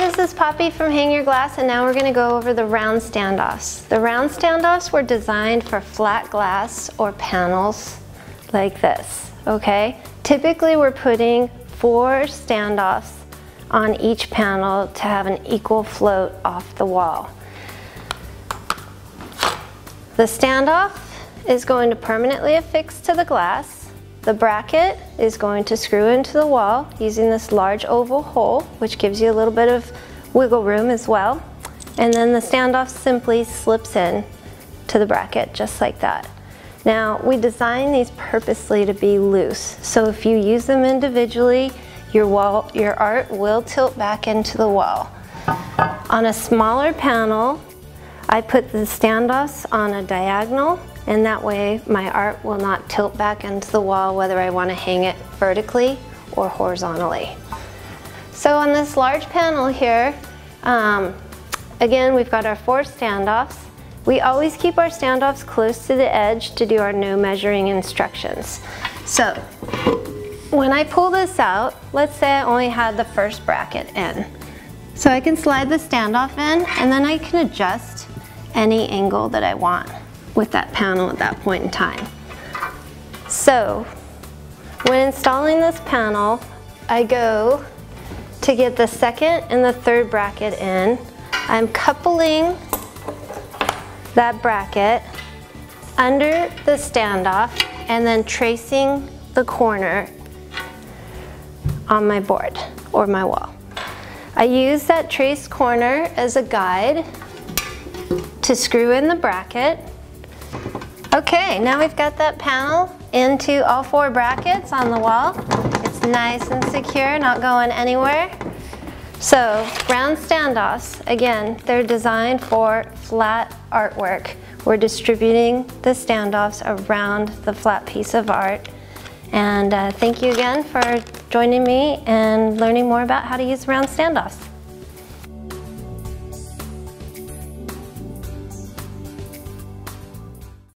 is this is Poppy from Hang Your Glass and now we're going to go over the round standoffs. The round standoffs were designed for flat glass or panels like this, okay? Typically we're putting four standoffs on each panel to have an equal float off the wall. The standoff is going to permanently affix to the glass. The bracket is going to screw into the wall using this large oval hole, which gives you a little bit of wiggle room as well. And then the standoff simply slips in to the bracket, just like that. Now, we designed these purposely to be loose. So if you use them individually, your, wall, your art will tilt back into the wall. On a smaller panel, I put the standoffs on a diagonal and that way my art will not tilt back into the wall whether I want to hang it vertically or horizontally. So on this large panel here, um, again we've got our four standoffs. We always keep our standoffs close to the edge to do our no measuring instructions. So when I pull this out, let's say I only had the first bracket in. So I can slide the standoff in and then I can adjust any angle that I want with that panel at that point in time. So when installing this panel, I go to get the second and the third bracket in. I'm coupling that bracket under the standoff and then tracing the corner on my board or my wall. I use that traced corner as a guide to screw in the bracket Okay, now we've got that panel into all four brackets on the wall. It's nice and secure, not going anywhere. So round standoffs, again, they're designed for flat artwork. We're distributing the standoffs around the flat piece of art. And uh, thank you again for joining me and learning more about how to use round standoffs.